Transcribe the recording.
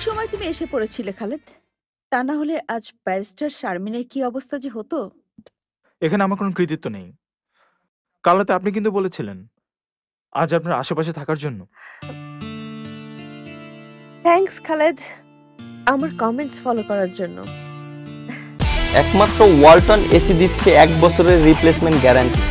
সময় তুমি এসে পড়েছিলে খালেদ। তা না হলে আজ ব্যারিস্টার শারমিনের কি অবস্থা যে হতো? এখানে আমার কোনো কৃতিত্ব নেই। কাল রাতে আপনি কিন্তু বলেছিলেন আজ আপনার আশেপাশে থাকার জন্য। থ্যাঙ্কস খালেদ। আমার কমেন্টস ফলো করার জন্য। একমাত্র ওয়ালটন এসি দিচ্ছে এক বছরের রিপ্লেসমেন্ট গ্যারান্টি